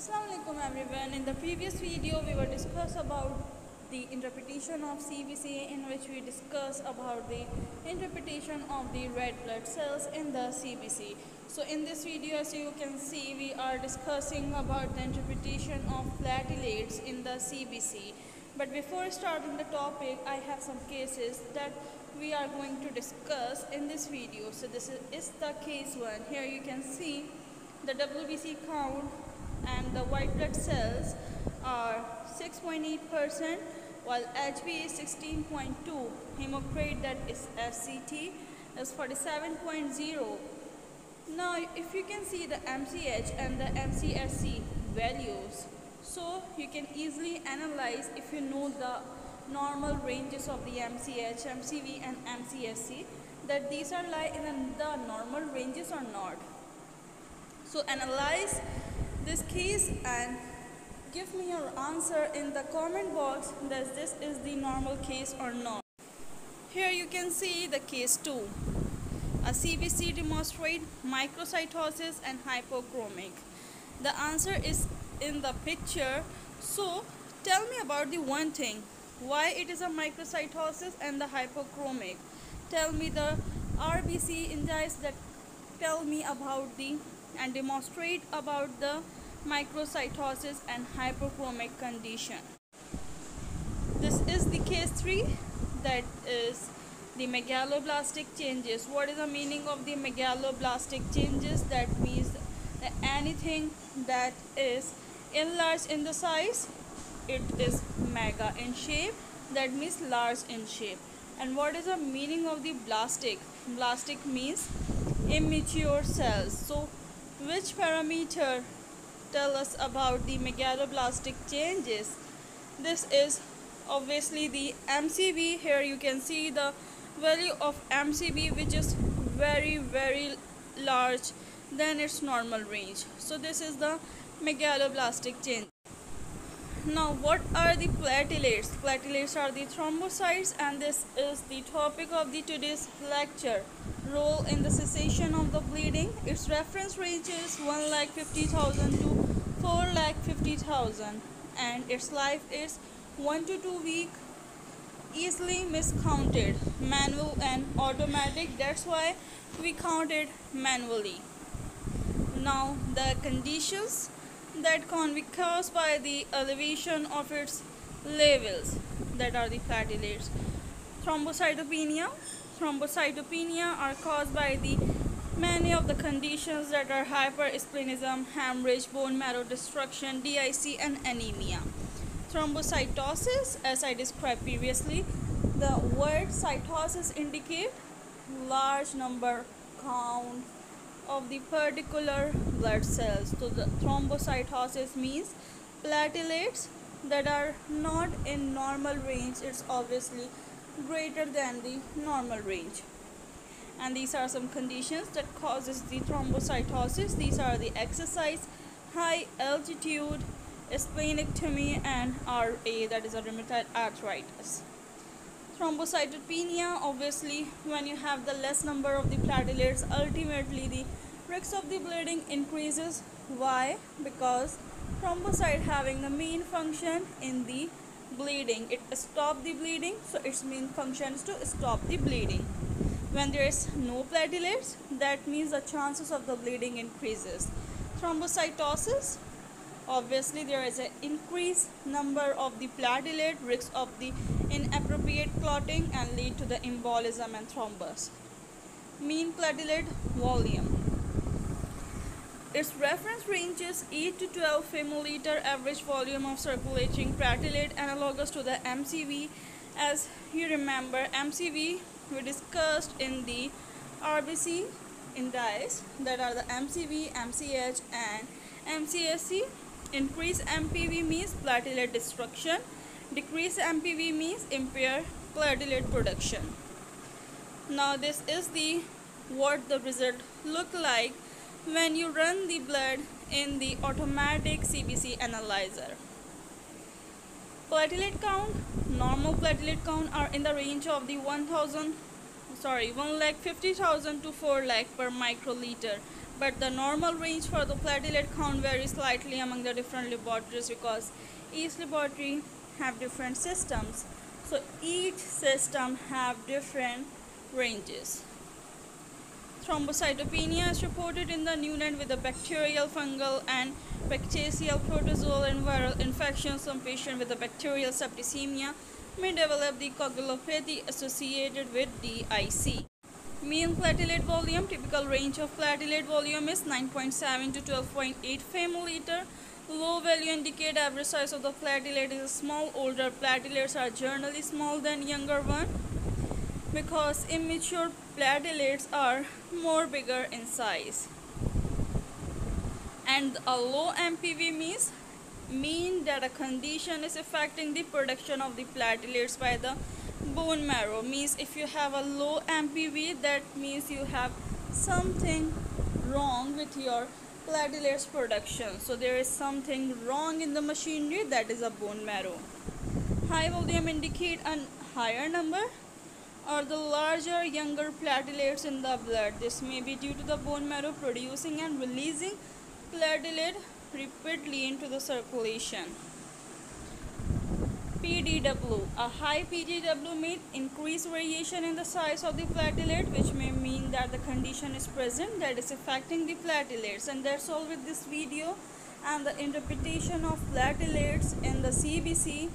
Assalamualaikum everyone. In the previous video we were discuss about the interpretation of CBC in which we discussed about the interpretation of the red blood cells in the CBC. So in this video as you can see we are discussing about the interpretation of platelets in the CBC. But before starting the topic I have some cases that we are going to discuss in this video. So this is, is the case one. Here you can see the WBC count and the white blood cells are 6.8% while HB is 16.2 hematocrit that is HCT is 47.0 now if you can see the MCH and the MCHC values so you can easily analyze if you know the normal ranges of the MCH, MCV and MCHC that these are lie in the normal ranges or not. So analyze this case and give me your answer in the comment box that this is the normal case or not. Here you can see the case 2. A CBC demonstrate microcytosis and hypochromic. The answer is in the picture. So tell me about the one thing. Why it is a microcytosis and the hypochromic. Tell me the RBC indices that tell me about the and demonstrate about the microcytosis and hypochromic condition. This is the case 3 that is the megaloblastic changes. What is the meaning of the megaloblastic changes? That means that anything that is enlarged in the size, it is mega in shape. That means large in shape. And what is the meaning of the blastic? Blastic means immature cells. So which parameter tell us about the megaloblastic changes? This is obviously the MCV. Here you can see the value of MCV which is very very large than its normal range. So this is the megaloblastic change. Now what are the platelets? Platelets are the thrombocytes and this is the topic of the today's lecture. Role in the cessation of the bleeding. Its reference range is 1 lakh 50,000 to 4 lakh 50,000 and its life is 1 to 2 week easily miscounted manual and automatic that's why we count it manually now the conditions that can be caused by the elevation of its levels that are the platelets thrombocytopenia. Thrombocytopenia are caused by the many of the conditions that are hypersplenism hemorrhage bone marrow destruction dic and anemia. Thrombocytosis as i described previously the word cytosis indicate large number count of the particular blood cells. So the thrombocytosis means platelets that are not in normal range. It's obviously greater than the normal range. And these are some conditions that causes the thrombocytosis. These are the exercise, high altitude, splenectomy and RA that is a rheumatoid arthritis thrombocytopenia obviously when you have the less number of the platelets ultimately the risk of the bleeding increases. Why? Because thrombocyte having the main function in the bleeding. It stop the bleeding so its main function is to stop the bleeding. When there is no platelets that means the chances of the bleeding increases. Thrombocytosis obviously there is an increased number of the platelet risk of the inappropriate clotting and lead to the embolism and thrombus. Mean platelet volume. Its reference range is 8 to 12 femoliter average volume of circulating platelet analogous to the MCV as you remember MCV we discussed in the RBC indices that are the MCV, MCH and MCHC Increase MPV means platelet destruction. Decrease MPV means impair platelet production. Now this is the what the result look like when you run the blood in the automatic CBC analyzer. Platelet count, normal platelet count are in the range of the 1000 sorry 1 lakh 50,000 to 4 lakh per microliter but the normal range for the platelet count varies slightly among the different laboratories because each laboratory have different systems so each system have different ranges Thrombocytopenia is reported in the neonate with the bacterial, fungal, and bacterial protozoal and viral infections. Some patients with the bacterial septicemia may develop the coagulopathy associated with DIC. Mean platelet volume, typical range of platelet volume is 9.7 to 12.8 femiliter. Low value indicate average size of the platelet is small. Older platelets are generally small than younger one because immature platelets are more bigger in size and a low MPV means mean that a condition is affecting the production of the platelets by the bone marrow means if you have a low MPV that means you have something wrong with your platelets production so there is something wrong in the machinery that is a bone marrow high volume indicate a higher number or the larger younger platelets in the blood. This may be due to the bone marrow producing and releasing platelet repeatedly into the circulation. PDW. A high PDW may increase variation in the size of the platelet which may mean that the condition is present that is affecting the platelets and that's all with this video and the interpretation of platelets in the CBC